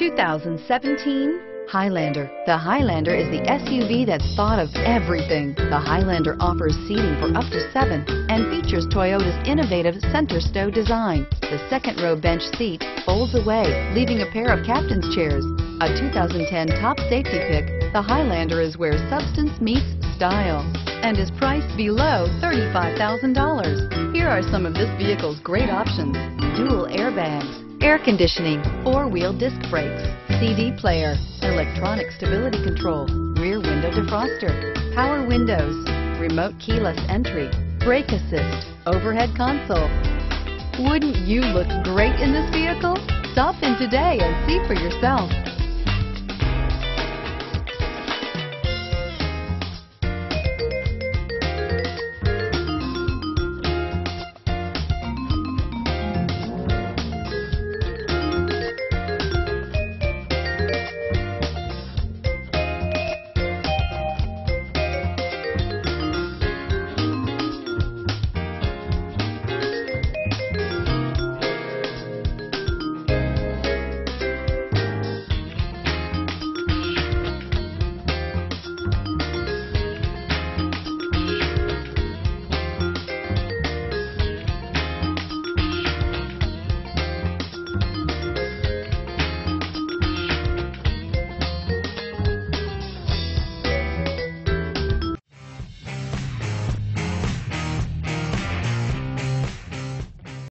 2017 Highlander. The Highlander is the SUV that's thought of everything. The Highlander offers seating for up to seven and features Toyota's innovative center stow design. The second row bench seat folds away, leaving a pair of captain's chairs. A 2010 top safety pick, the Highlander is where substance meets style and is priced below $35,000. Here are some of this vehicle's great options. Dual airbags, air conditioning, four-wheel disc brakes, CD player, electronic stability control, rear window defroster, power windows, remote keyless entry, brake assist, overhead console. Wouldn't you look great in this vehicle? Stop in today and see for yourself.